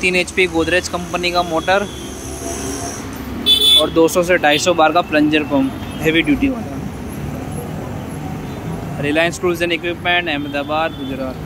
तीन H Godrej company का motor और 200 से 250 बार का प्लंजर पंप हेवी ड्यूटी वाला। Reliance Tools and Equipment Ahmedabad, Gujarat.